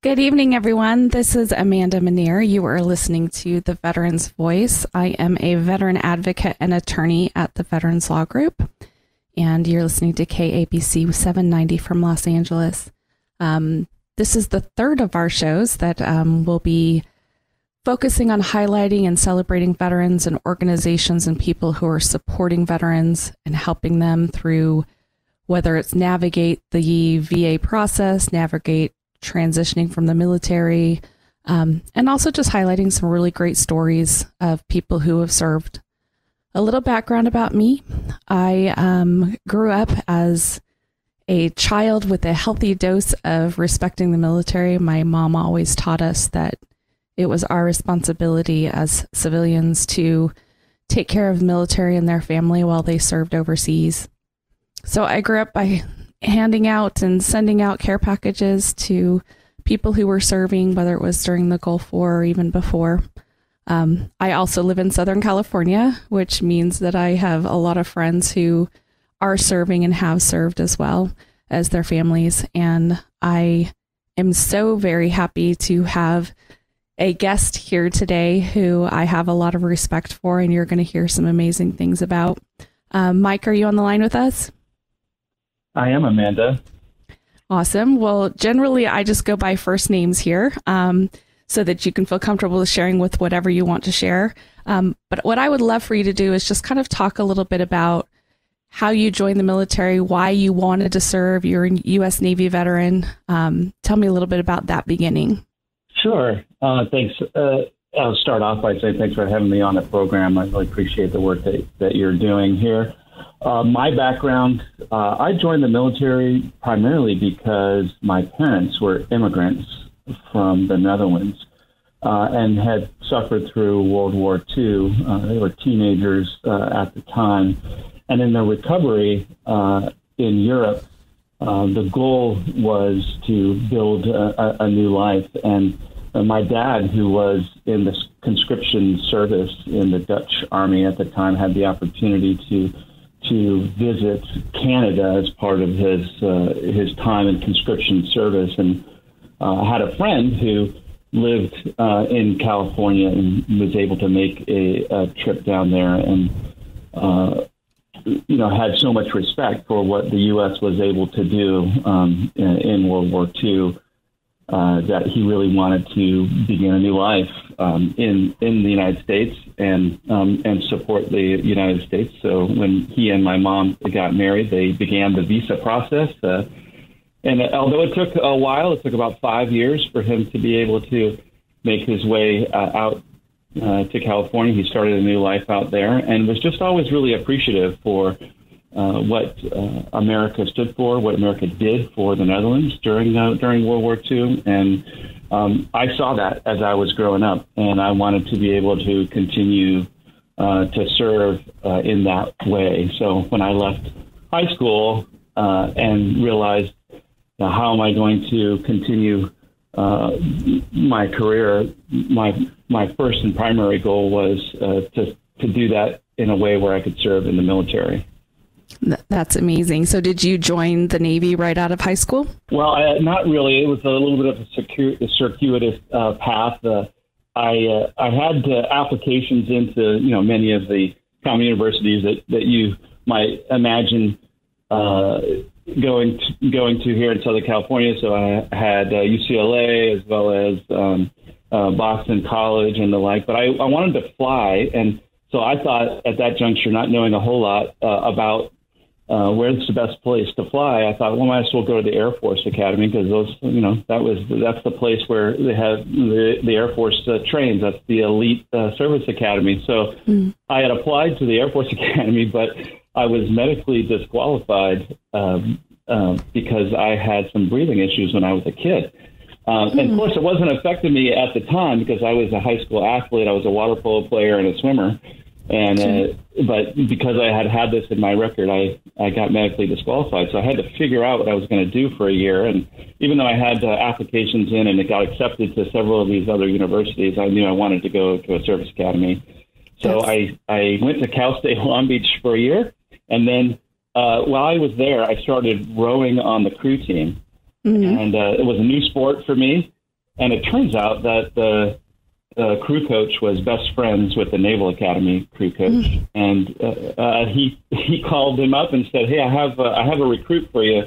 Good evening, everyone. This is Amanda Mineer. You are listening to The Veterans Voice. I am a veteran advocate and attorney at the Veterans Law Group, and you're listening to KABC 790 from Los Angeles. Um, this is the third of our shows that um, will be focusing on highlighting and celebrating veterans and organizations and people who are supporting veterans and helping them through whether it's navigate the VA process, navigate transitioning from the military, um, and also just highlighting some really great stories of people who have served. A little background about me I um, grew up as a child with a healthy dose of respecting the military. My mom always taught us that it was our responsibility as civilians to take care of the military and their family while they served overseas. So I grew up by handing out and sending out care packages to people who were serving, whether it was during the Gulf War or even before. Um, I also live in Southern California, which means that I have a lot of friends who are serving and have served as well as their families. And I am so very happy to have a guest here today who I have a lot of respect for, and you're going to hear some amazing things about. Um, Mike, are you on the line with us? I am Amanda. Awesome. Well, generally, I just go by first names here um, so that you can feel comfortable sharing with whatever you want to share. Um, but what I would love for you to do is just kind of talk a little bit about how you joined the military, why you wanted to serve. You're a U.S. Navy veteran. Um, tell me a little bit about that beginning. Sure. Uh, thanks. Uh, I'll start off by saying thanks for having me on the program. I really appreciate the work that, that you're doing here. Uh, my background, uh, I joined the military primarily because my parents were immigrants from the Netherlands uh, and had suffered through World War II. Uh, they were teenagers uh, at the time. And in their recovery uh, in Europe, the goal was to build a, a new life. And my dad, who was in the conscription service in the Dutch army at the time, had the opportunity to to visit Canada as part of his uh, his time in conscription service, and uh, had a friend who lived uh, in California and was able to make a, a trip down there, and uh, you know had so much respect for what the U.S. was able to do um, in, in World War II uh, that he really wanted to begin a new life um, in in the United States and um, and support the United States. So when he and my mom got married, they began the visa process. Uh, and although it took a while, it took about five years for him to be able to make his way uh, out uh, to California. He started a new life out there and was just always really appreciative for uh, what uh, America stood for, what America did for the Netherlands during uh, during World War II, and um, I saw that as I was growing up, and I wanted to be able to continue uh, to serve uh, in that way. So when I left high school uh, and realized how am I going to continue my career, my my first and primary goal was to to do that in a way where I could serve in the military. That's amazing. So, did you join the Navy right out of high school? Well, I, not really. It was a little bit of a, circuitous, uh, path. Uh, I uh, I had uh, applications into you know many of the common universities that, that you might imagine uh, going to, going to here in Southern California. So I had UCLA uh, as well as um, Boston College and the like. But I, I wanted to fly and. So I thought at that juncture, not knowing a whole lot about uh, where's the best place to fly? I thought, well, I might as well go to the Air Force Academy because those, you know, that was that's the place where they have the, the Air Force uh, trains. That's the elite uh, service academy. So mm. I had applied to the Air Force Academy, but I was medically disqualified um, uh, because I had some breathing issues when I was a kid. Um, mm. And of course, it wasn't affecting me at the time because I was a high school athlete. I was a water polo player and a swimmer. And uh, but because I had had this in my record, I I got medically disqualified. So I had to figure out what I was going to do for a year. And even though I had uh, applications in and it got accepted to several of these other universities, I knew I wanted to go to a service academy. So I I went to Cal State Long Beach for a year, and then uh, while I was there, I started rowing on the crew team, mm-hmm. and uh, it was a new sport for me. and it turns out that the uh, crew coach was best friends with the Naval Academy crew coach, mm. and uh, uh, he he called him up and said, "Hey, I have uh, I have a recruit for you."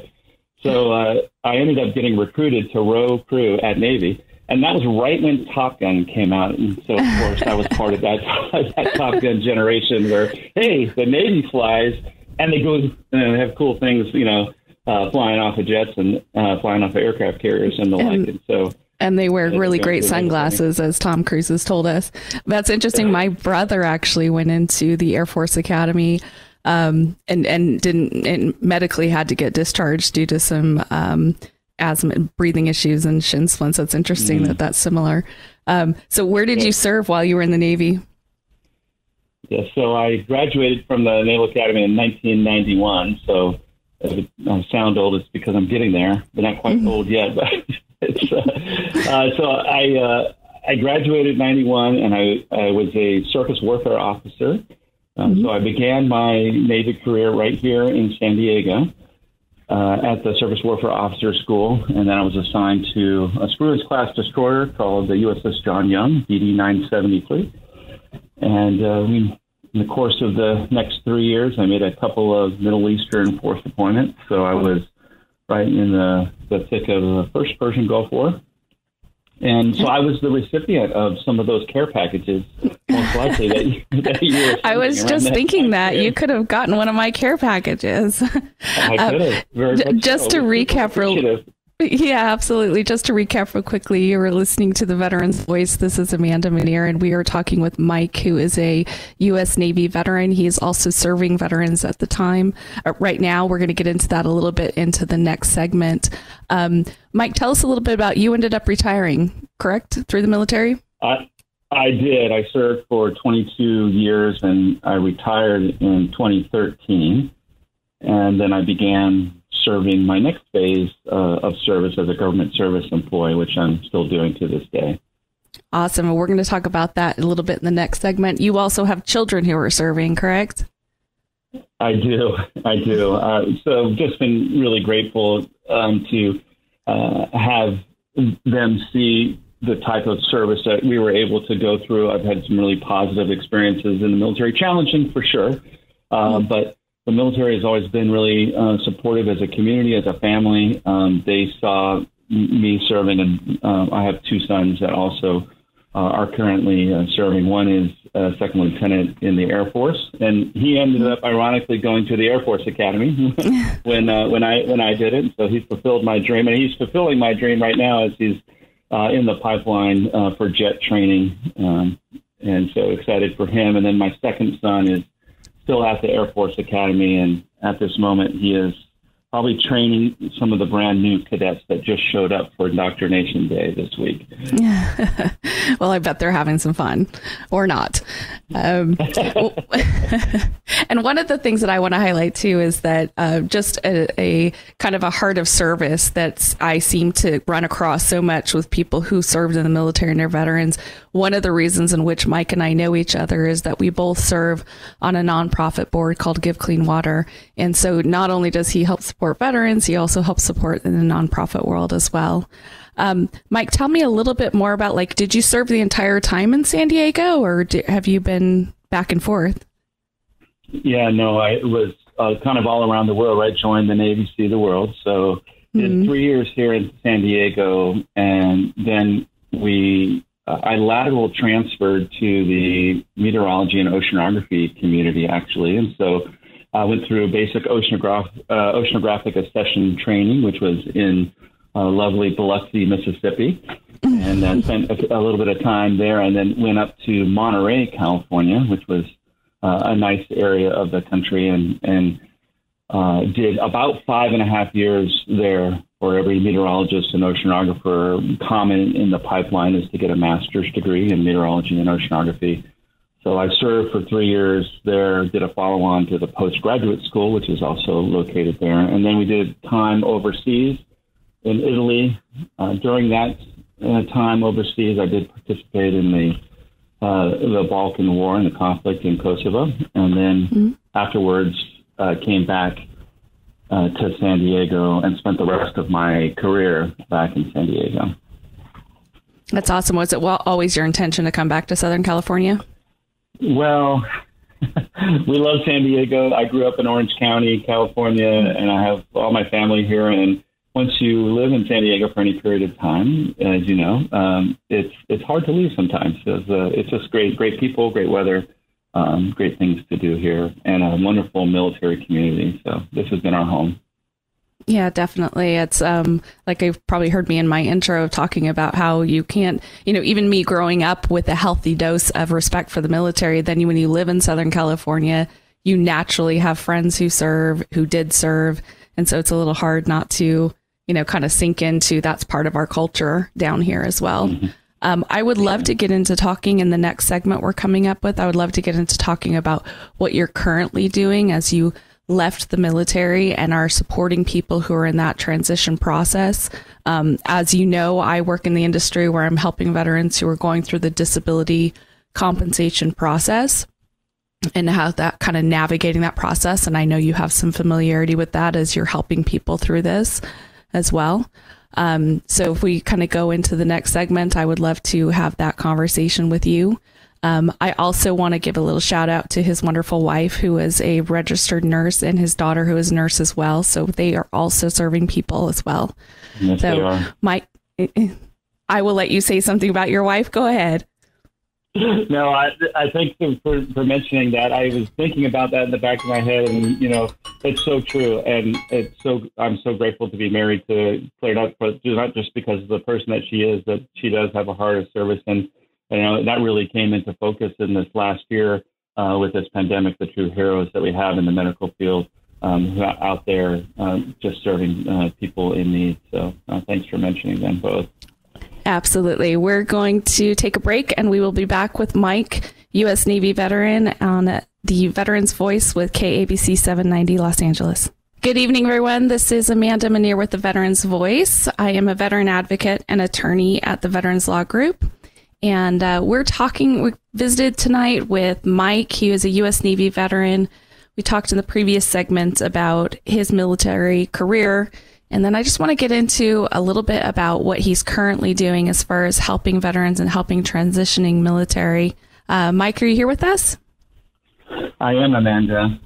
So uh, I ended up getting recruited to row crew at Navy, and that was right when Top Gun came out, and so of course I was part of that that Top Gun generation where hey, the Navy flies and they go and have cool things, you know, uh, flying off of jets and uh, flying off of aircraft carriers and the and, like, and so and they wear really great sunglasses, as Tom Cruise has told us. That's interesting. My brother actually went into the Air Force Academy um, and and didn't and medically had to get discharged due to some um, asthma, and breathing issues, and shin splints. That's interesting mm. that that's similar. Um, so, where did you serve while you were in the Navy? Yeah, so I graduated from the Naval Academy in 1991. So, I sound old, it's because I'm getting there, but not quite mm-hmm. old yet. But uh, so I uh, I graduated in '91, and I, I was a surface warfare officer. Um, mm-hmm. So I began my Navy career right here in San Diego uh, at the Surface Warfare Officer School, and then I was assigned to a Spruance class destroyer called the USS John Young, DD 973. And uh, we, in the course of the next three years, I made a couple of Middle Eastern force deployments. So I was right in the, the thick of the first Persian Gulf War. And so I was the recipient of some of those care packages, most likely that you, that you were. I was just thinking that you could have gotten one of my care packages. I uh, could have. Very just so. to recap, real, yeah, absolutely. Just to recap real quickly, you were listening to the Veteran's Voice. This is Amanda Mineer, and we are talking with Mike, who is a U.S. Navy veteran. He is also serving veterans at the time. Uh, right now, we're going to get into that a little bit into the next segment. Um, Mike, tell us a little bit about you ended up retiring, correct, through the military? I, I did. I served for 22 years, and I retired in 2013. And then I began serving my next phase uh, of service as a government service employee, which I'm still doing to this day. Awesome. And we're going to talk about that a little bit in the next segment. You also have children who are serving, correct? I do. I do. Uh, so just been really grateful um, to uh, have them see the type of service that we were able to go through. I've had some really positive experiences in the military, challenging for sure, uh, mm-hmm. but the military has always been really uh, supportive as a community, as a family. Um, they saw me serving, and uh, I have two sons that also uh, are currently uh, serving. One is a second lieutenant in the Air Force, and he ended up ironically going to the Air Force Academy when uh, when I when I did it. So he's fulfilled my dream, and he's fulfilling my dream right now as he's uh, in the pipeline for jet training. Um, and so excited for him. And then my second son is still at the Air Force Academy, and at this moment, he is probably training some of the brand new cadets that just showed up for Indoctrination Day this week. well, I bet they're having some fun, or not. Um, and one of the things that I want to highlight too is that uh, just a, a, kind of a heart of service that I seem to run across so much with people who served in the military and are veterans. One of the reasons in which Mike and I know each other is that we both serve on a nonprofit board called Give Clean Water. And so not only does he help support veterans, he also helps support in the nonprofit world as well. Um, Mike, tell me a little bit more about like, did you serve the entire time in San Diego or do, have you been back and forth? Yeah, no, I was uh, kind of all around the world. I joined the Navy See the World, so did mm-hmm. three years here in San Diego, and then we uh, I lateral transferred to the meteorology and oceanography community actually, and so I went through basic oceanograph uh, oceanographic accession training, which was in uh, lovely Biloxi, Mississippi, and then spent a, a little bit of time there, and then went up to Monterey, California, which was uh, a nice area of the country, and and uh, did about five and a half years there. For every meteorologist and oceanographer, common in the pipeline is to get a master's degree in meteorology and oceanography. So I served for three years there, did a follow on to the postgraduate school, which is also located there. And then we did time overseas in Italy. Uh, during that uh, time overseas, I did participate in the uh, the Balkan War and the conflict in Kosovo, and then mm-hmm. afterwards uh, came back uh, to San Diego and spent the rest of my career back in San Diego. That's awesome. Was it well, always your intention to come back to Southern California? Well, we love San Diego. I grew up in Orange County, California, and I have all my family here. And once you live in San Diego for any period of time, as you know, um, it's it's hard to leave sometimes. It's, uh, it's just great, great people, great weather, um, great things to do here, and a wonderful military community. So this has been our home. Yeah, definitely. It's um like you've probably heard me in my intro talking about how you can't, you know, even me growing up with a healthy dose of respect for the military, then when you live in Southern California, you naturally have friends who serve, who did serve, and so it's a little hard not to, you know, kind of sink into that's part of our culture down here as well. Mm-hmm. Um, I would love to get into talking in the next segment we're coming up with. I would love to get into talking about what you're currently doing as you left the military and are supporting people who are in that transition process. Um, as you know, I work in the industry where I'm helping veterans who are going through the disability compensation process and how that kind of navigating that process. And I know you have some familiarity with that as you're helping people through this as well. Um, so if we kind of go into the next segment, I would love to have that conversation with you. Um, I also want to give a little shout out to his wonderful wife, who is a registered nurse, and his daughter, who is a nurse as well. So they are also serving people as well. Yes, so, Mike, I will let you say something about your wife. Go ahead. No, I, I thank you for, for mentioning that. I was thinking about that in the back of my head, and you know, it's so true, and it's so I'm so grateful to be married to Claire but not just because of the person that she is, that she does have a heart of service and you know, that really came into focus in this last year uh, with this pandemic, the true heroes that we have in the medical field um, who are out there um, just serving uh, people in need. So uh, thanks for mentioning them both. Absolutely. We're going to take a break and we will be back with Mike, U.S. Navy veteran, on the Veterans Voice with KABC 790 Los Angeles. Good evening, everyone. This is Amanda Mineer with the Veterans Voice. I am a veteran advocate and attorney at the Veterans Law Group. And uh, we're talking, we visited tonight with Mike. He is a U.S. Navy veteran. We talked in the previous segment about his military career. And then I just want to get into a little bit about what he's currently doing as far as helping veterans and helping transitioning military. Uh, Mike, are you here with us? I am, Amanda.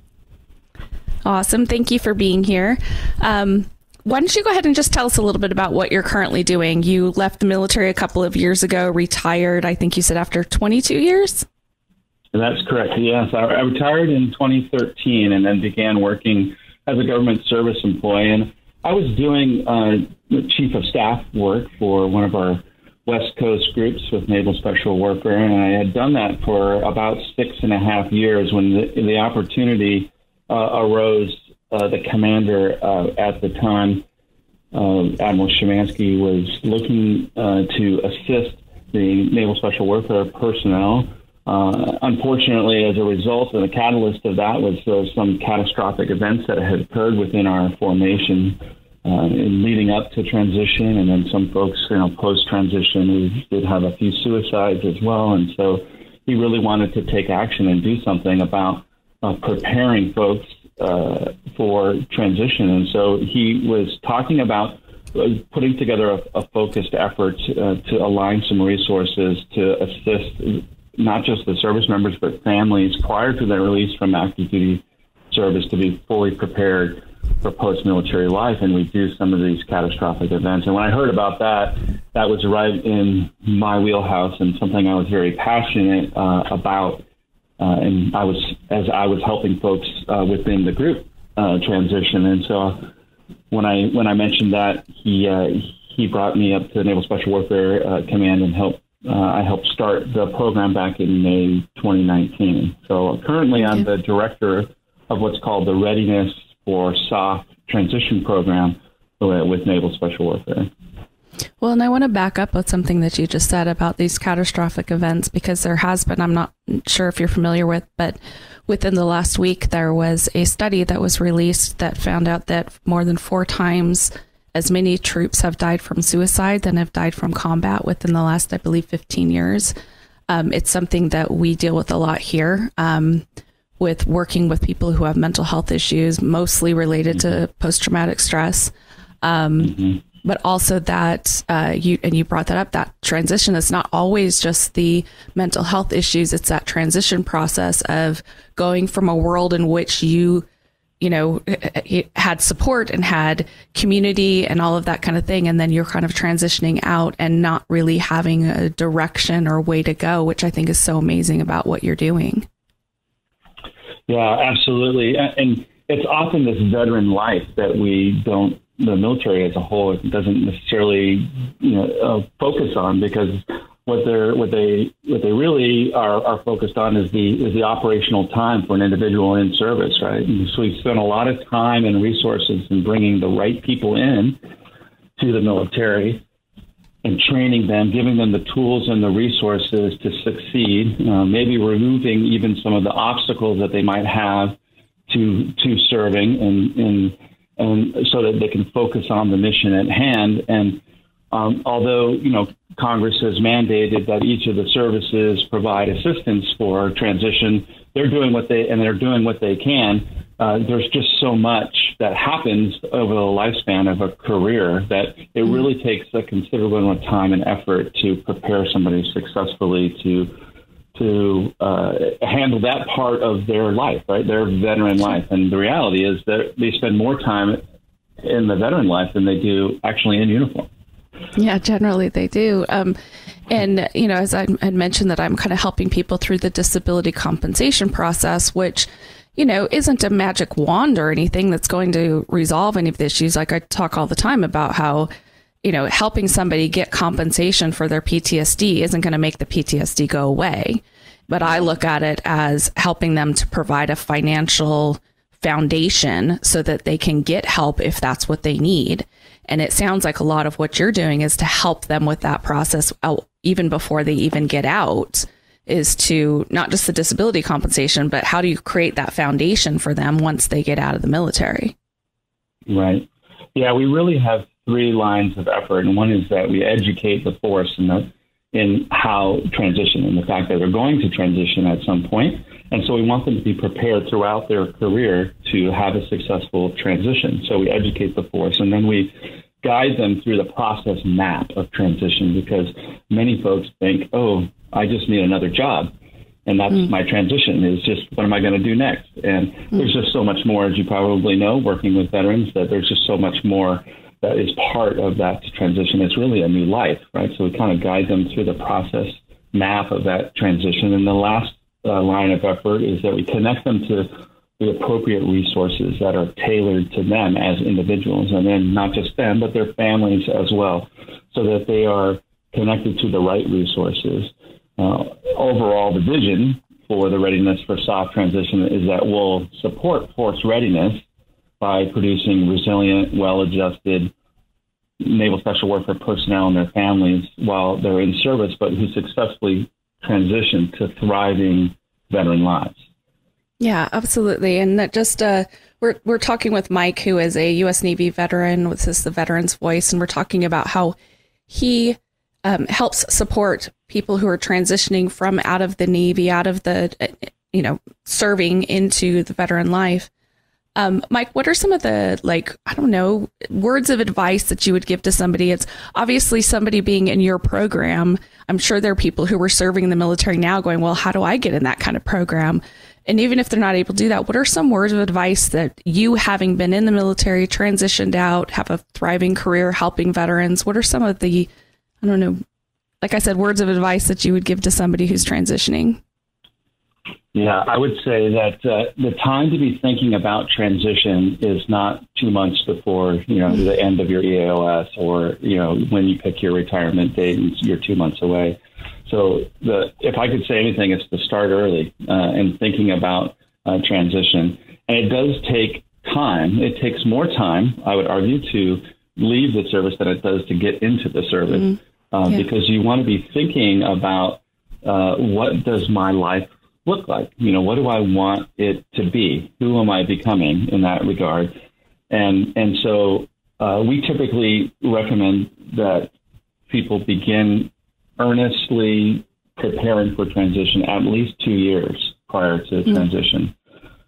Awesome. Thank you for being here. Um, why don't you go ahead and just tell us a little bit about what you're currently doing? You left the military a couple of years ago, retired, I think you said after 22 years? That's correct. Yes, I retired in 2013 and then began working as a government service employee. And I was doing uh, chief of staff work for one of our West Coast groups with Naval Special Warfare, and I had done that for about six and a half years when the, the opportunity uh, arose uh, the commander uh, at the time, uh, Admiral Szymanski, was looking uh, to assist the Naval Special Warfare personnel. Uh, unfortunately, as a result, and the catalyst of that was some catastrophic events that had occurred within our formation in leading up to transition, and then some folks, you know, post transition, we did have a few suicides as well, and so he really wanted to take action and do something about preparing folks uh, for transition. And so he was talking about uh, putting together a, a focused effort uh, to align some resources to assist not just the service members but families prior to their release from active duty service to be fully prepared for post-military life and do some of these catastrophic events. And when I heard about that, that was right in my wheelhouse and something I was very passionate uh, about uh, and I was as I was helping folks uh, within the group uh, transition. And so when I when I mentioned that, he uh, he brought me up to the Naval Special Warfare uh, Command and helped. Uh, I helped start the program back in May 2019. So currently, I'm the director of what's called the Readiness for SOF Transition Program with Naval Special Warfare. Well, and I want to back up with something that you just said about these catastrophic events because there has been, I'm not sure if you're familiar with, but within the last week, there was a study that was released that found out that more than four times as many troops have died from suicide than have died from combat within the last, I believe, 15 years. Um, it's something that we deal with a lot here. Um, with working with people who have mental health issues, mostly related mm-hmm. to post traumatic stress. Um, mm-hmm but also that uh, you and you brought that up that transition is not always just the mental health issues. It's that transition process of going from a world in which you you know eh, eh, eh, had support and had community and all of that kind of thing and then you're kind of transitioning out and not really having a direction or way to go which i think is so amazing about what you're doing. Yeah absolutely. And it's often this veteran life that we don't the military as a whole doesn't necessarily you know uh, focus on because what they're what they what they really are, are focused on is the is the operational time for an individual in service, right? And so we spend a lot of time and resources in bringing the right people in to the military and training them, giving them the tools and the resources to succeed. Uh, maybe removing even some of the obstacles that they might have to to serving and and and so that they can focus on the mission at hand. And um, although you know Congress has mandated that each of the services provide assistance for transition, they're doing what they and they're doing what they can. Uh, there's just so much that happens over the lifespan of a career that it really takes a considerable amount of time and effort to prepare somebody successfully to to uh, handle that part of their life, right? Their veteran life. And the reality is that they spend more time in the veteran life than they do actually in uniform. Yeah, generally they do. Um, and, you know, as I had mentioned, that I'm kind of helping people through the disability compensation process, which, you know, isn't a magic wand or anything that's going to resolve any of the issues. Like I talk all the time about how you know, helping somebody get compensation for their PTSD isn't going to make the PTSD go away. But I look at it as helping them to provide a financial foundation so that they can get help if that's what they need. And it sounds like a lot of what you're doing is to help them with that process uh, even before they even get out is to not just the disability compensation, but how do you create that foundation for them once they get out of the military? Right. Yeah, we really have three lines of effort, and one is that we educate the force in the in how transition and the fact that they're going to transition at some point. And so we want them to be prepared throughout their career to have a successful transition. So we educate the force and then we guide them through the process map of transition because many folks think, oh, I just need another job. And that's mm. my transition is just what am I going to do next? And mm. there's just so much more, as you probably know, working with veterans, that there's just so much more that is part of that transition. It's really a new life, right? So we kind of guide them through the process map of that transition. And the last uh, line of effort is that we connect them to the appropriate resources that are tailored to them as individuals, and then not just them, but their families as well, so that they are connected to the right resources. Uh, overall, the vision for the readiness for SOF transition is that we'll support force readiness by producing resilient, well adjusted Naval Special Warfare personnel and their families while they're in service, but who successfully transition to thriving veteran lives. Yeah, absolutely. And that just uh, we're we're talking with Mike, who is a U.S. Navy veteran. This is the Veterans Voice, and we're talking about how he um, helps support people who are transitioning from out of the Navy, out of the you know serving into the veteran life, um, Mike, what are some of the like I don't know words of advice that you would give to somebody? It's obviously somebody being in your program. I'm sure there are people who are serving in the military now going, well, how do I get in that kind of program? And even if they're not able to do that, what are some words of advice that you, having been in the military, transitioned out, have a thriving career helping veterans? What are some of the, I don't know, like I said, words of advice that you would give to somebody who's transitioning? Yeah, I would say that uh, the time to be thinking about transition is not two months before you know the end of your EAOS or you know when you pick your retirement date and you're two months away. So the if I could say anything, it's to start early uh, and thinking about uh, transition. And it does take time. It takes more time, I would argue, to leave the service than it does to get into the service mm-hmm. uh, yeah. because you want to be thinking about uh, what does my life look like? You know, what do I want it to be? Who am I becoming in that regard? And and so uh, we typically recommend that people begin earnestly preparing for transition at least two years prior to mm-hmm. transition.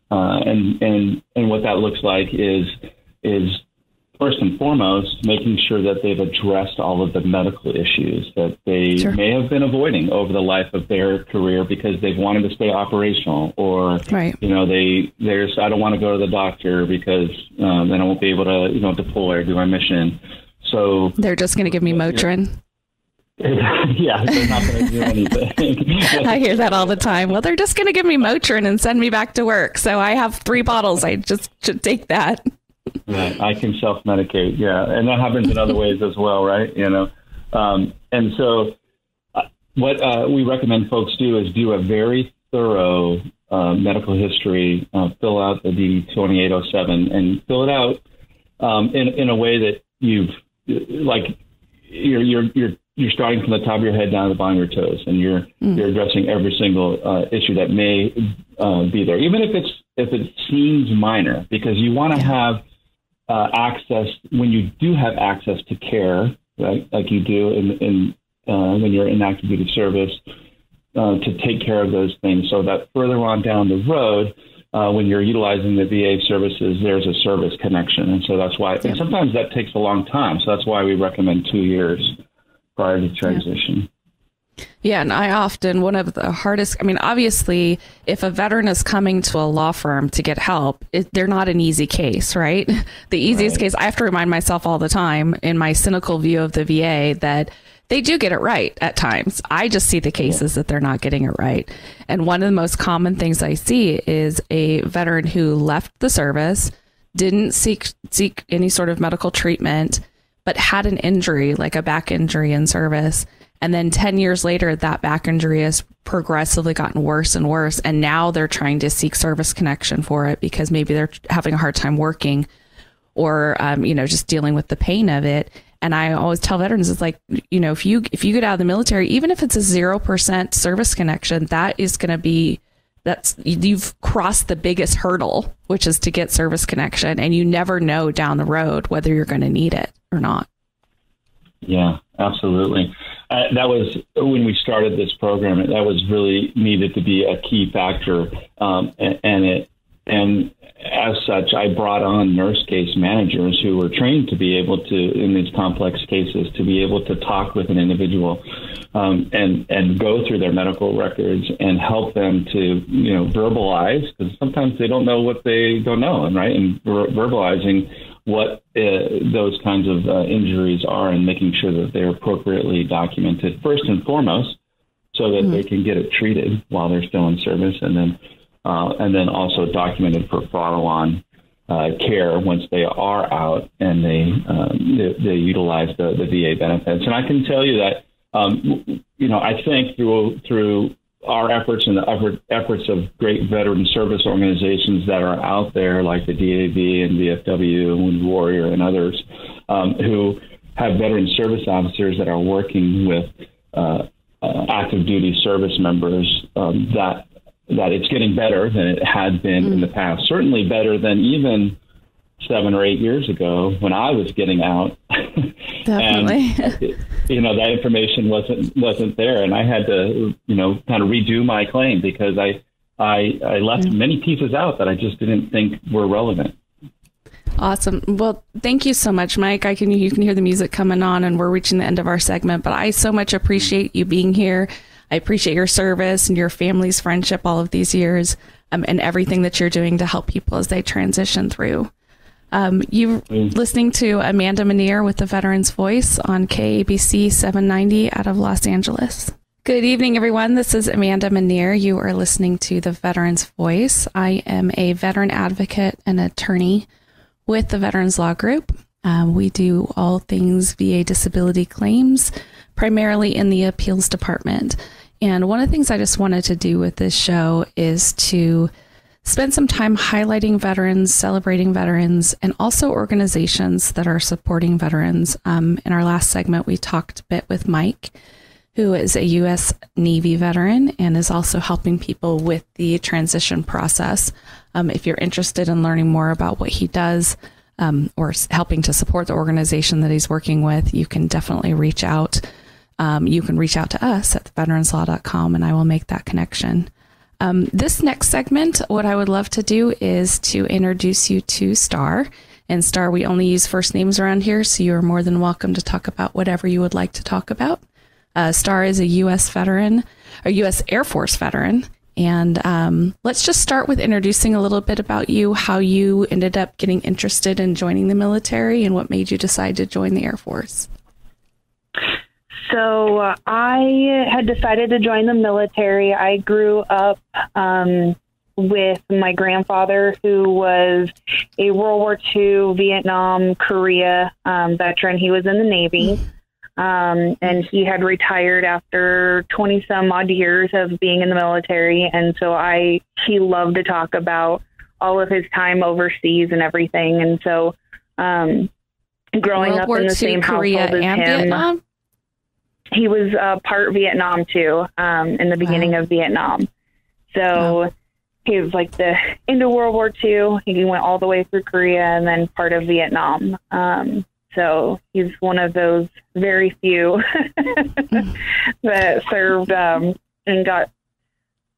Uh, and and and what that looks like is is first and foremost, making sure that they've addressed all of the medical issues that they sure. may have been avoiding over the life of their career because they've wanted to stay operational, or right. you know, they there's I don't want to go to the doctor because um, then I won't be able to you know deploy or do my mission. So they're just going to give me Motrin. yeah, they're not going to do anything. I hear that all the time. Well, they're just going to give me Motrin and send me back to work. So I have three bottles. I just should take that. Right. I can self medicate. Yeah. And that happens in other ways as well, right? You know, um, and so uh, what uh, we recommend folks do is do a very thorough uh, medical history, uh, fill out the DD 2807 and fill it out um, in, in a way that you've, like, you're, you're, you're you're starting from the top of your head down to the bottom of your toes, and you're mm. you're addressing every single uh, issue that may uh, be there, even if it's if it seems minor, because you want to have uh, access when you do have access to care, right, like you do in, in uh, when you're in active duty service, uh, to take care of those things, so that further on down the road. Uh, when you're utilizing the VA services, there's a service connection, and so that's why. And sometimes that takes a long time, so that's why we recommend two years prior to transition. Yeah, and I often, one of the hardest, I mean, obviously, if a veteran is coming to a law firm to get help, it, they're not an easy case, right? The easiest right. case, I have to remind myself all the time in my cynical view of the VA that they do get it right at times. I just see the cases yeah. that they're not getting it right. And one of the most common things I see is a veteran who left the service, didn't seek seek any sort of medical treatment, but had an injury, like a back injury in service. And then 10 years later, that back injury has progressively gotten worse and worse. And now they're trying to seek service connection for it because maybe they're having a hard time working or, um, you know, just dealing with the pain of it. And I always tell veterans, it's like, you know, if you, if you get out of the military, even if it's a 0% service connection, that is going to be that's you've crossed the biggest hurdle, which is to get service connection, and you never know down the road whether you're going to need it or not. Yeah, absolutely. Uh, that was when we started this program. That was really needed to be a key factor, um, and, and it and as such, I brought on nurse case managers who were trained to be able to, in these complex cases, to be able to talk with an individual um, and and go through their medical records and help them to you know verbalize because sometimes they don't know what they don't know, and right, and ver- verbalizing what uh, those kinds of uh, injuries are and making sure that they're appropriately documented first and foremost, so that mm-hmm. they can get it treated while they're still in service, and then uh, and then also documented for follow-on uh, care once they are out and they um, they, they, utilize the, the VA benefits. And I can tell you that um, you know I think through through our efforts and the effort, efforts of great veteran service organizations that are out there, like the DAV and VFW and Wounded Warrior and others, um, who have veteran service officers that are working with uh, uh, active duty service members um, that that it's getting better than it had been mm. in the past. Certainly better than even seven or eight years ago when I was getting out. Definitely. You know, that information wasn't wasn't there, and I had to, you know, kind of redo my claim because I I, I left mm. many pieces out that I just didn't think were relevant. Awesome. Well, thank you so much, Mike. I can you can hear the music coming on, and we're reaching the end of our segment. But I so much appreciate you being here. I appreciate your service and your family's friendship all of these years um, and everything that you're doing to help people as they transition through. Um, you're mm. listening to Amanda Mineer with the Veterans Voice on KABC 790 out of Los Angeles. Good evening, everyone. This is Amanda Mineer. You are listening to the Veterans Voice. I am a veteran advocate and attorney with the Veterans Law Group. Um, we do all things VA disability claims, primarily in the appeals department. And one of the things I just wanted to do with this show is to spend some time highlighting veterans, celebrating veterans, and also organizations that are supporting veterans. Um, in our last segment, we talked a bit with Mike, who is a U.S. Navy veteran and is also helping people with the transition process. Um, if you're interested in learning more about what he does, um, or helping to support the organization that he's working with, you can definitely reach out um, you can reach out to us at veteranslaw.com and I will make that connection. Um, this next segment, what I would love to do is to introduce you to Star. And Star, we only use first names around here, so you are more than welcome to talk about whatever you would like to talk about. Uh, Star is a U.S. veteran, a U.S. Air Force veteran. And um, let's just start with introducing a little bit about you, how you ended up getting interested in joining the military, and what made you decide to join the Air Force. So uh, I had decided to join the military. I grew up um, with my grandfather, who was a World War II, Vietnam, Korea um, veteran. He was in the Navy. Um, and he had retired after 20 some odd years of being in the military. And so I, he loved to talk about all of his time overseas and everything. And so, um, growing World up War in the II, same Korea household as and him, Vietnam. He was uh, part Vietnam too, um, in the beginning of Vietnam. So Wow. he was like the into World War II. He went all the way through Korea and then part of Vietnam. Um, so he's one of those very few that served um, and got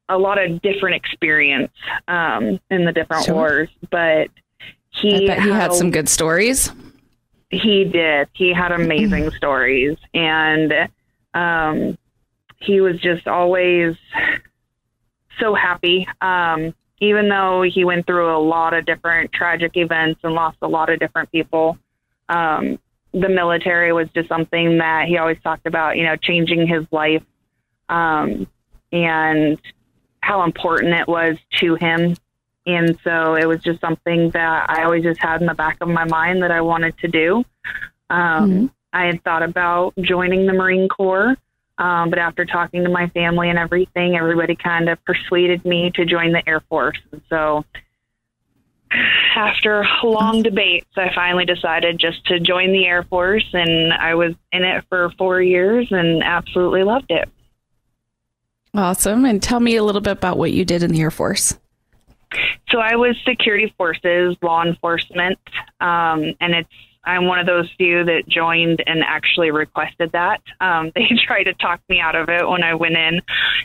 a lot of different experience um, in the different Sure. wars. But I he bet he had some good stories. he did. He had amazing stories, and um, he was just always so happy. Um, even though he went through a lot of different tragic events and lost a lot of different people, um, the military was just something that he always talked about. You know, changing his life, um, and how important it was to him and so it was just something that I always just had in the back of my mind that I wanted to do. Um, Mhm. I had thought about joining the Marine Corps, um, but after talking to my family and everything, everybody kind of persuaded me to join the Air Force. And so after long debates, I finally decided just to join the Air Force, and I was in it for four years and absolutely loved it. Awesome. And tell me a little bit about what you did in the Air Force. So I was security forces, law enforcement, um, and it's I'm one of those few that joined and actually requested that. Um, they tried to talk me out of it when I went in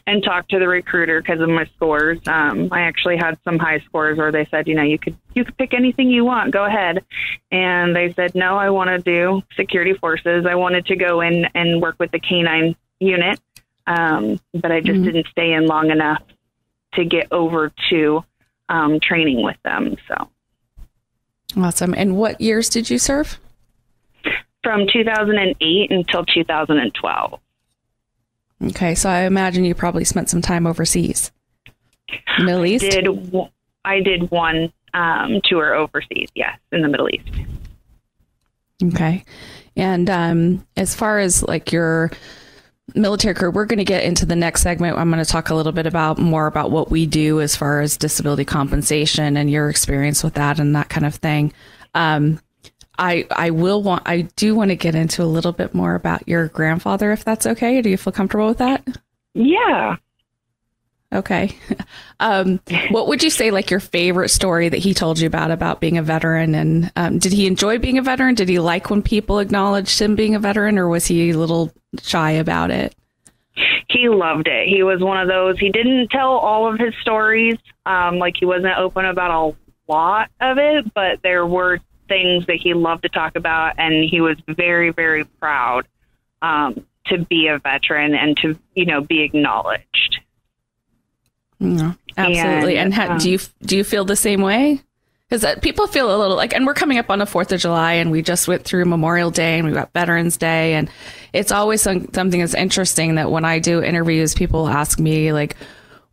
and talked to the recruiter because of my scores. Um, I actually had some high scores where they said, you know, you could you could pick anything you want, go ahead. And they said, no, I want to do security forces. I wanted to go in and work with the canine unit, um, but I just Mhm. didn't stay in long enough to get over to um, training with them. So Awesome. And what years did you serve? from 2008 until 2012. Okay. So I imagine you probably spent some time overseas. Middle East? Did w- I did one um, tour overseas? Yes, in the Middle East. Okay. And um, as far as like your military career, we're going to get into the next segment. I'm going to talk a little bit about more about what we do as far as disability compensation and your experience with that and that kind of thing. Um, I I will want I do want to get into a little bit more about your grandfather, if that's okay. Do you feel comfortable with that? Yeah. Okay. Um, what would you say like your favorite story that he told you about about being a veteran? And um, did he enjoy being a veteran? Did he like when people acknowledged him being a veteran, or was he a little shy about it? He loved it. He was one of those. He didn't tell all of his stories. Um, like he wasn't open about a lot of it, but there were things that he loved to talk about, and he was very, very proud um, to be a veteran and to you know be acknowledged. Yeah, absolutely. And, And, ha- um, do you do you feel the same way? Because people feel a little like, and we're coming up on the Fourth of July, and we just went through Memorial Day, and we've got Veterans Day, and it's always some, something that's interesting that when I do interviews, people ask me like,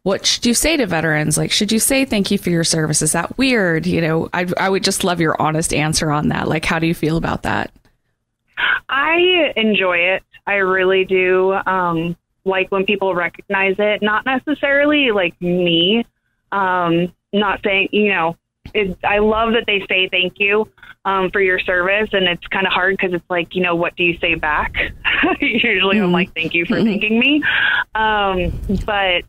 "What should you say to veterans? Like, should you say thank you for your service? Is that weird?" You know, I I would just love your honest answer on that. Like, how do you feel about that? I enjoy it. I really do. Um, like when people recognize it, not necessarily like me. Um, not saying, you know, it, I love that they say thank you um, for your service, and it's kind of hard because it's like, you know, what do you say back? Usually, I'm Mhm. like, thank you for Mhm. thanking me. Um, but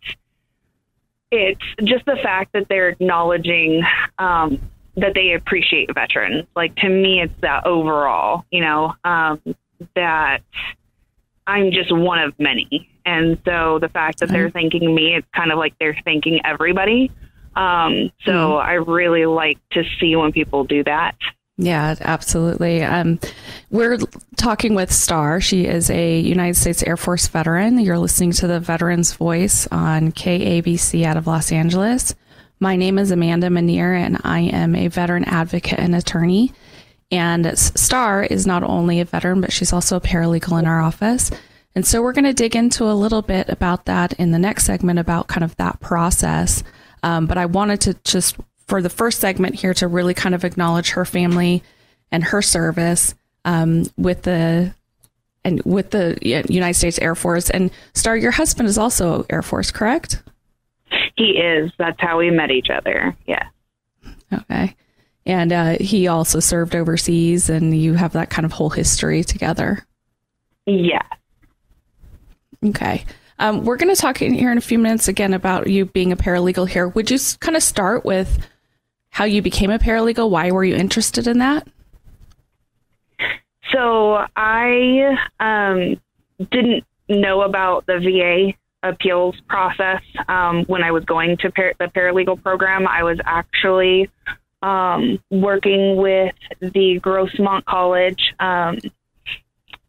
it's just the fact that they're acknowledging um, that they appreciate veterans. Like to me, it's that overall, you know, um, that I'm just one of many. And so the fact that they're thanking me, it's kind of like they're thanking everybody. Um, so I really like to see when people do that. Yeah, absolutely. Um, we're talking with Star. She is a United States Air Force veteran. You're listening to the Veterans Voice on KABC out of Los Angeles. My name is Amanda Mineer, and I am a veteran advocate and attorney. And Star is not only a veteran, but she's also a paralegal in our office. And so we're going to dig into a little bit about that in the next segment about kind of that process. Um, but I wanted to just for the first segment here to really kind of acknowledge her family and her service um, with the and with the United States Air Force. And Star, your husband is also Air Force, correct? He is. That's how we met each other. Yeah. Okay. And uh, he also served overseas, and you have that kind of whole history together. Yeah. Okay. Um, we're going to talk in here in a few minutes again about you being a paralegal here. Would you kind of start with how you became a paralegal? Why were you interested in that? So I um, didn't know about the VA appeals process um, when I was going to par- the paralegal program. I was actually um, working with the Grossmont College um,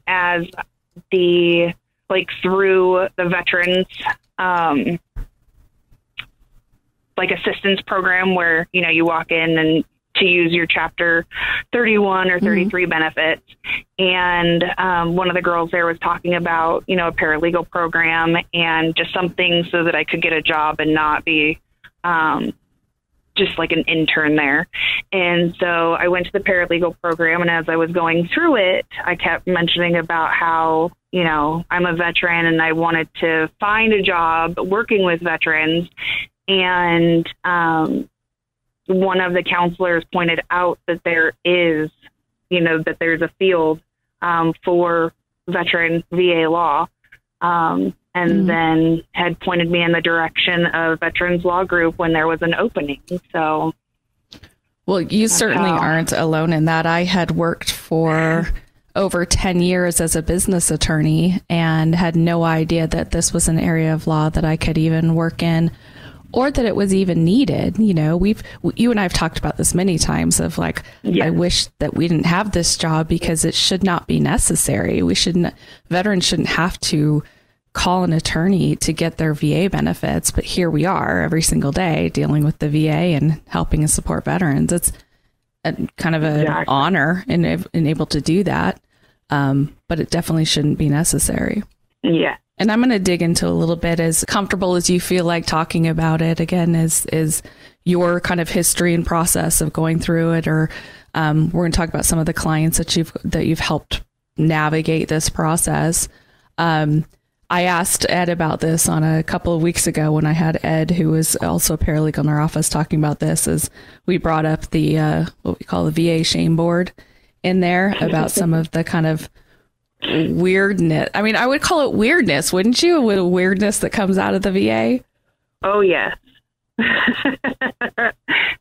as the like through the veterans um, like assistance program where you know you walk in and to use your chapter 31 or 33 mm-hmm. benefits and um, one of the girls there was talking about you know a paralegal program and just something so that i could get a job and not be um, just like an intern there. And so i went to the paralegal program and as i was going through it i kept mentioning about how you know i'm a veteran and i wanted to find a job working with veterans. And um, one of the counselors pointed out that there is, you know, that there's a field um, for veteran VA law, um, and mm-hmm. then had pointed me in the direction of Veterans Law Group when there was an opening. So, well, you certainly how. aren't alone in that. I had worked for over 10 years as a business attorney and had no idea that this was an area of law that I could even work in or that it was even needed. You know, we've, you and I have talked about this many times of like, yes. I wish that we didn't have this job because it should not be necessary. We shouldn't, veterans shouldn't have to call an attorney to get their VA benefits. But here we are every single day dealing with the VA and helping and support veterans. It's a, kind of an exactly. honor and, and able to do that. Um, but it definitely shouldn't be necessary. Yeah. And I'm going to dig into a little bit as comfortable as you feel like talking about it. Again, is is your kind of history and process of going through it, or um, we're going to talk about some of the clients that you've that you've helped navigate this process. Um, I asked Ed about this on a couple of weeks ago when I had Ed, who was also a paralegal in our office, talking about this. As we brought up the uh, what we call the VA shame board in there about some of the kind of weirdness. I mean, I would call it weirdness, wouldn't you? With weirdness that comes out of the VA. Oh yes.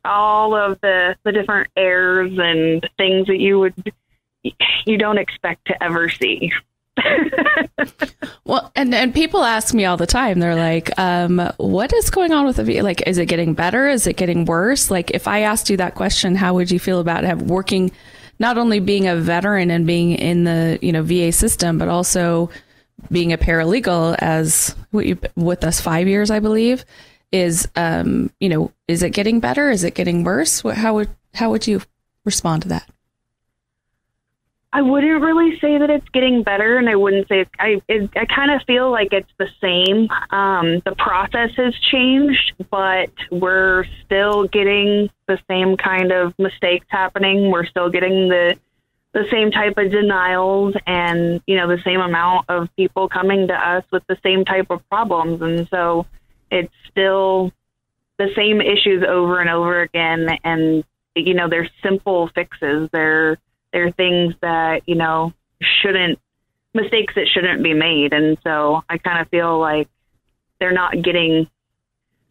All of the the different airs and things that you would you don't expect to ever see. well, and and people ask me all the time. They're like, um, "What is going on with the? Like, is it getting better? Is it getting worse? Like, if I asked you that question, how would you feel about have working not only being a veteran and being in the you know VA system, but also being a paralegal as with us five years, I believe, is um, you know is it getting better? Is it getting worse? How would how would you respond to that? I wouldn't really say that it's getting better, and I wouldn't say I. It, I kind of feel like it's the same. Um, the process has changed, but we're still getting the same kind of mistakes happening. We're still getting the the same type of denials, and you know the same amount of people coming to us with the same type of problems, and so it's still the same issues over and over again. And you know, they're simple fixes. They're there are things that you know shouldn't mistakes that shouldn't be made. And so i kind of feel like they're not getting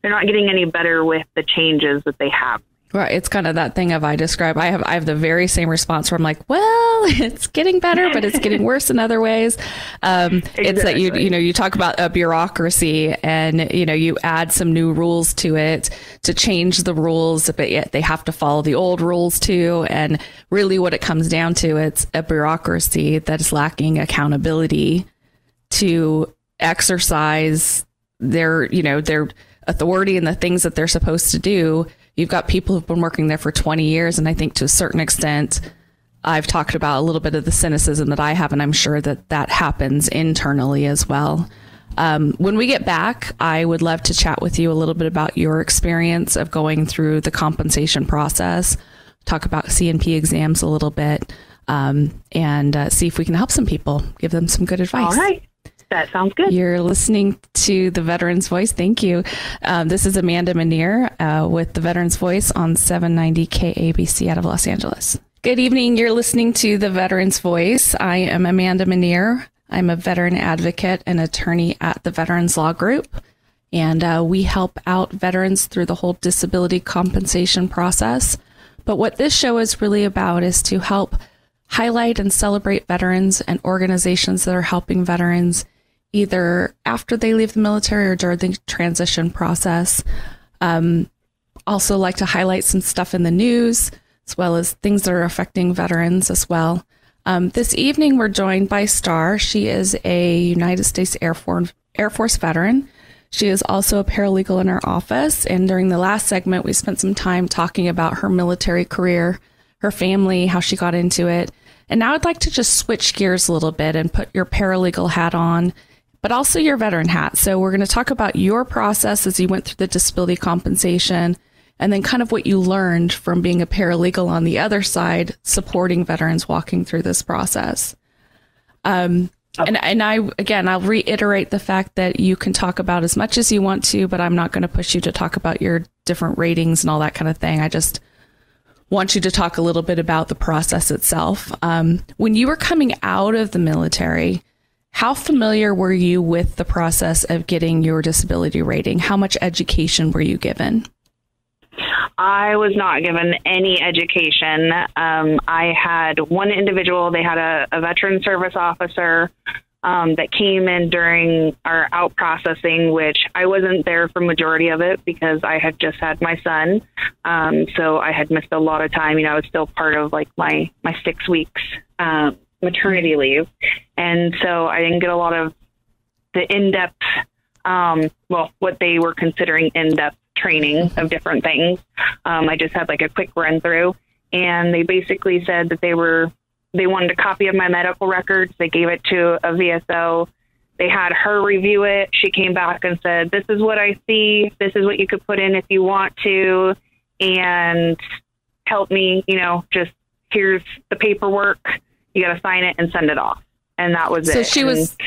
they're not getting any better with the changes that they have Right. It's kind of that thing of I describe. I have I have the very same response where I'm like, well, it's getting better, but it's getting worse in other ways. Um, exactly. It's that you you know you talk about a bureaucracy and you know you add some new rules to it to change the rules, but yet they have to follow the old rules too. And really, what it comes down to, it's a bureaucracy that is lacking accountability to exercise their you know their authority and the things that they're supposed to do you've got people who've been working there for 20 years. And I think to a certain extent, I've talked about a little bit of the cynicism that I have, and I'm sure that that happens internally as well. Um, when we get back, I would love to chat with you a little bit about your experience of going through the compensation process, talk about C&P exams a little bit, um, and uh, see if we can help some people, give them some good advice. All right. That sounds good. You're listening to the Veterans Voice. Thank you. Um, this is Amanda Mineer uh, with the Veterans Voice on 790 KABC out of Los Angeles. Good evening. You're listening to the Veterans Voice. I am Amanda Mineer. I'm a veteran advocate and attorney at the Veterans Law Group. And uh, we help out veterans through the whole disability compensation process. But what this show is really about is to help highlight and celebrate veterans and organizations that are helping veterans either after they leave the military or during the transition process. Um, also, like to highlight some stuff in the news as well as things that are affecting veterans as well. Um, this evening, we're joined by Star. She is a United States Air Force, Air Force veteran. She is also a paralegal in her office. And during the last segment, we spent some time talking about her military career, her family, how she got into it. And now I'd like to just switch gears a little bit and put your paralegal hat on but also your veteran hat. So we're going to talk about your process as you went through the disability compensation and then kind of what you learned from being a paralegal on the other side, supporting veterans walking through this process. Um, and, and I, again, I'll reiterate the fact that you can talk about as much as you want to, but I'm not going to push you to talk about your different ratings and all that kind of thing. I just want you to talk a little bit about the process itself. Um, when you were coming out of the military, how familiar were you with the process of getting your disability rating? How much education were you given? I was not given any education. Um, I had one individual, they had a, a veteran service officer um, that came in during our out processing, which I wasn't there for majority of it because I had just had my son. Um, so I had missed a lot of time. You know, I was still part of like my, my six weeks um, maternity leave. And so I didn't get a lot of the in depth, um, well, what they were considering in depth training of different things. Um, I just had like a quick run through. And they basically said that they were, they wanted a copy of my medical records. They gave it to a VSO. They had her review it. She came back and said, This is what I see. This is what you could put in if you want to. And help me, you know, just here's the paperwork you got to sign it and send it off. And that was so it. So she and was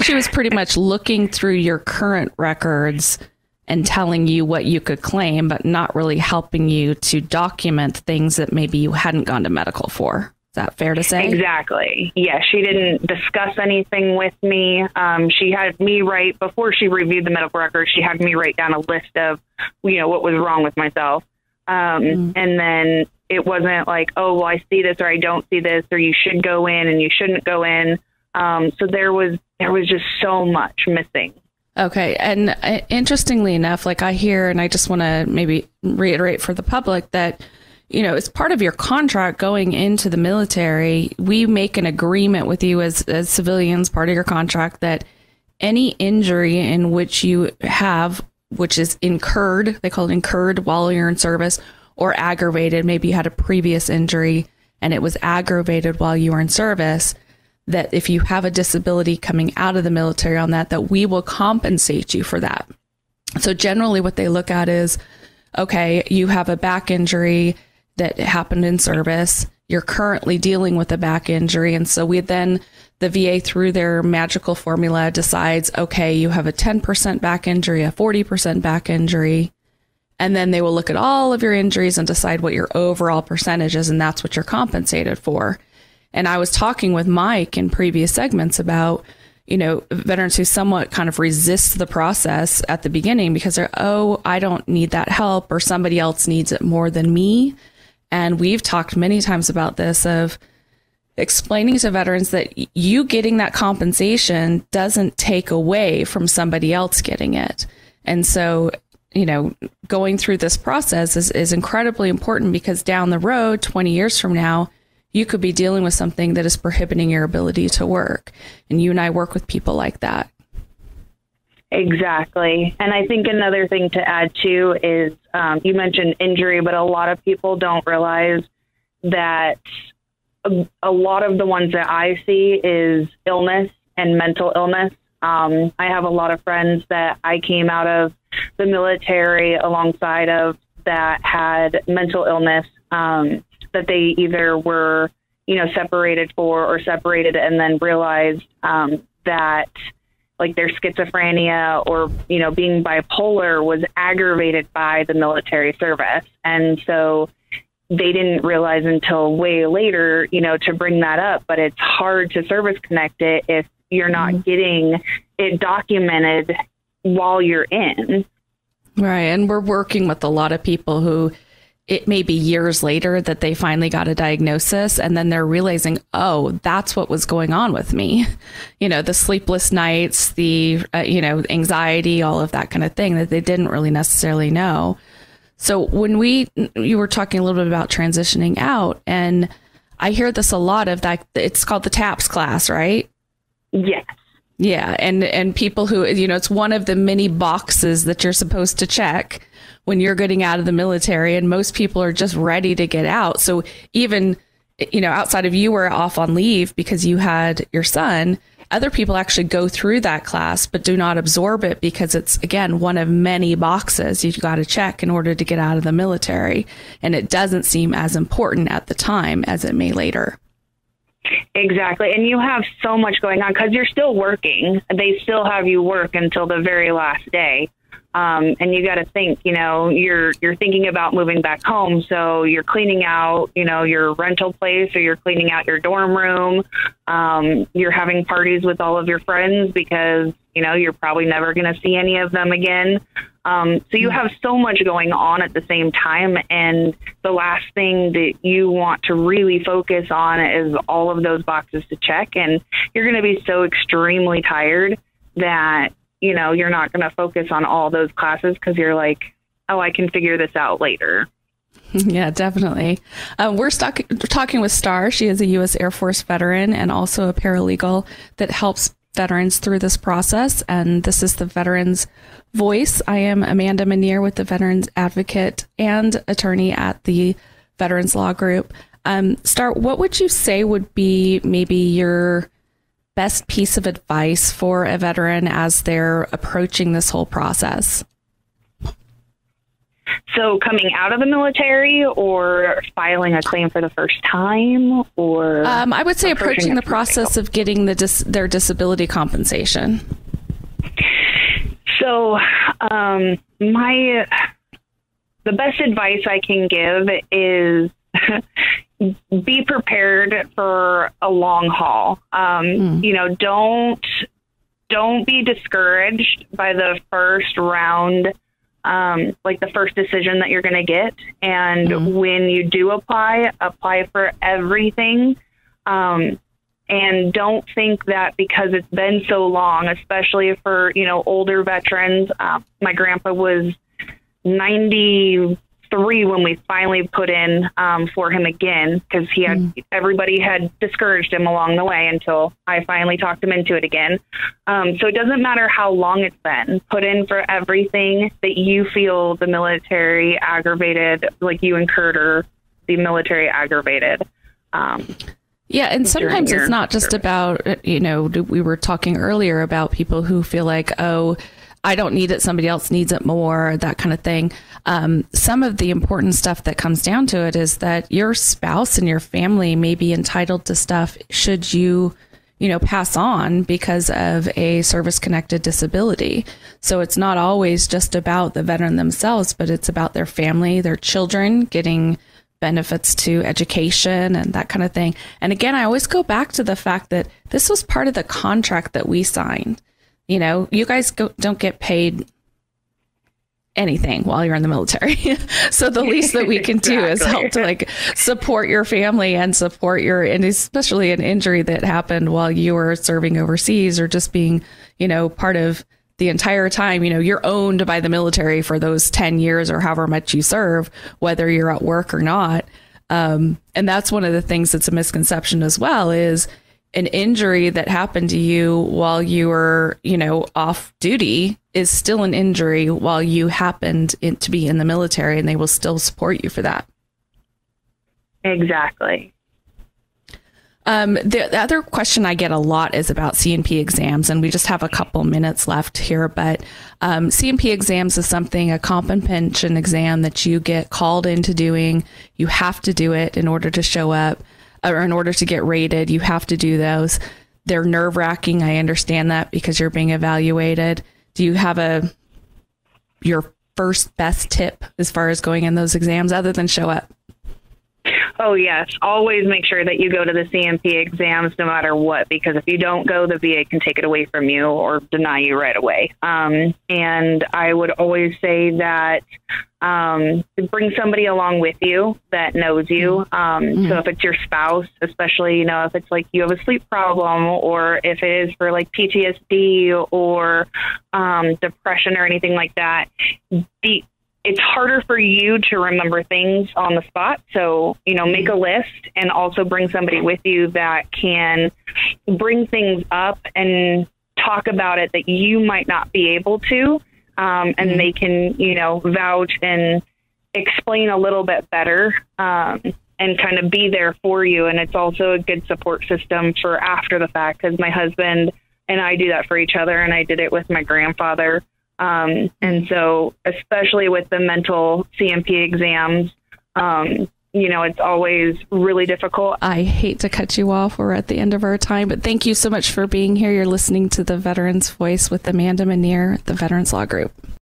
she was pretty much looking through your current records and telling you what you could claim, but not really helping you to document things that maybe you hadn't gone to medical for. Is that fair to say? Exactly. Yeah, she didn't discuss anything with me. Um, she had me write before she reviewed the medical records. She had me write down a list of, you know, what was wrong with myself, um, mm. and then it wasn't like, oh, well, I see this or I don't see this, or you should go in and you shouldn't go in. Um, so there was there was just so much missing. Okay, and uh, interestingly enough, like I hear, and I just want to maybe reiterate for the public that you know, as part of your contract going into the military, we make an agreement with you as, as civilians, part of your contract, that any injury in which you have, which is incurred, they call it incurred while you're in service, or aggravated. Maybe you had a previous injury and it was aggravated while you were in service. That if you have a disability coming out of the military on that, that we will compensate you for that. So generally, what they look at is, okay, you have a back injury that happened in service. You're currently dealing with a back injury. And so we then, the VA through their magical formula decides, okay, you have a 10% back injury, a 40% back injury. And then they will look at all of your injuries and decide what your overall percentage is, and that's what you're compensated for. And I was talking with Mike in previous segments about, you know, veterans who somewhat kind of resist the process at the beginning because they're, oh, I don't need that help or somebody else needs it more than me. And we've talked many times about this of explaining to veterans that you getting that compensation doesn't take away from somebody else getting it. And so, you know, going through this process is, is incredibly important because down the road, 20 years from now, you could be dealing with something that is prohibiting your ability to work. And you and I work with people like that. Exactly. And I think another thing to add too is um, you mentioned injury, but a lot of people don't realize that a, a, lot of the ones that I see is illness and mental illness. Um, I have a lot of friends that I came out of the military alongside of that had mental illness. Um, that they either were, you know, separated for or separated and then realized um, that like their schizophrenia or, you know, being bipolar was aggravated by the military service. And so they didn't realize until way later, you know, to bring that up. But it's hard to service connect it if you're not mm-hmm. getting it documented while you're in. Right. And we're working with a lot of people who it may be years later that they finally got a diagnosis and then they're realizing, oh, that's what was going on with me. You know, the sleepless nights, the, uh, you know, anxiety, all of that kind of thing that they didn't really necessarily know. So when we, you were talking a little bit about transitioning out and I hear this a lot of that. It's called the TAPS class, right? Yes. Yeah. And, and people who, you know, it's one of the many boxes that you're supposed to check when you're getting out of the military and most people are just ready to get out. So even, you know, outside of you were off on leave because you had your son, other people actually go through that class but do not absorb it because it's again one of many boxes you've got to check in order to get out of the military and it doesn't seem as important at the time as it may later. Exactly. And you have so much going on because you're still working. They still have you work until the very last day. Um, and you got to think, you know, you're you're thinking about moving back home, so you're cleaning out, you know, your rental place, or you're cleaning out your dorm room. Um, you're having parties with all of your friends because you know you're probably never going to see any of them again. Um, so you have so much going on at the same time, and the last thing that you want to really focus on is all of those boxes to check, and you're going to be so extremely tired that you know, you're not going to focus on all those classes because you're like, oh, I can figure this out later. Yeah, definitely. Uh, we're stuck, talking with Star. She is a U.S. Air Force veteran and also a paralegal that helps veterans through this process. And this is the Veterans Voice. I am Amanda Mineer with the Veterans Advocate and attorney at the Veterans Law Group. Um, Star, what would you say would be maybe your best piece of advice for a veteran as they're approaching this whole process? So, coming out of the military or filing a claim for the first time, or um, I would say approaching, approaching the process of getting the dis- their disability compensation. So, um, my the best advice I can give is be prepared for a long haul. Um, mm. You know, don't don't be discouraged by the first round, um, like the first decision that you're going to get. And mm. when you do apply, apply for everything. Um, and don't think that because it's been so long, especially for you know older veterans. Uh, my grandpa was ninety three when we finally put in um, for him again because he had mm. everybody had discouraged him along the way until I finally talked him into it again. Um, so it doesn't matter how long it's been. Put in for everything that you feel the military aggravated, like you incurred or the military aggravated. Um, yeah, and sometimes it's not just about, you know, we were talking earlier about people who feel like, oh, I don't need it, somebody else needs it more, that kind of thing. Um, some of the important stuff that comes down to it is that your spouse and your family may be entitled to stuff should you you know, pass on because of a service connected disability. So it's not always just about the veteran themselves, but it's about their family, their children getting benefits to education and that kind of thing. And again, I always go back to the fact that this was part of the contract that we signed. You know, you guys go, don't get paid anything while you're in the military. so the least that we can exactly. do is help to like support your family and support your and especially an injury that happened while you were serving overseas or just being, you know, part of the entire time, you know, you're owned by the military for those 10 years or however much you serve, whether you're at work or not. Um, and that's one of the things that's a misconception as well is an injury that happened to you while you were, you know, off duty is still an injury while you happened in, to be in the military and they will still support you for that. Exactly. Um, the, the, other question I get a lot is about C&P exams, and we just have a couple minutes left here. But um, C&P exams is something, a comp and pension exam that you get called into doing. You have to do it in order to show up or in order to get rated, you have to do those. They're nerve wracking. I understand that because you're being evaluated. Do you have a your first best tip as far as going in those exams other than show up? Oh, yes. Always make sure that you go to the C&P exams no matter what, because if you don't go, the VA can take it away from you or deny you right away. Um, and I would always say that um, bring somebody along with you that knows you. Um, mm-hmm. So if it's your spouse, especially, you know, if it's like you have a sleep problem or if it is for like PTSD or um, depression or anything like that, be, it's harder for you to remember things on the spot. So, you know, make a list and also bring somebody with you that can bring things up and talk about it that you might not be able to. Um, and mm-hmm. they can, you know, vouch and explain a little bit better um, and kind of be there for you. And it's also a good support system for after the fact because my husband and I do that for each other. And I did it with my grandfather. Um, and so, especially with the mental C&P exams, um, you know, it's always really difficult. I hate to cut you off. We're at the end of our time, but thank you so much for being here. You're listening to the Veterans Voice with Amanda Mineer, the Veterans Law Group.